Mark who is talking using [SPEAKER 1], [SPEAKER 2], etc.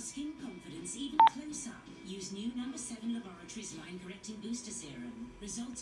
[SPEAKER 1] For skin confidence even closer. use new number 7 laboratories line correcting booster serum. Results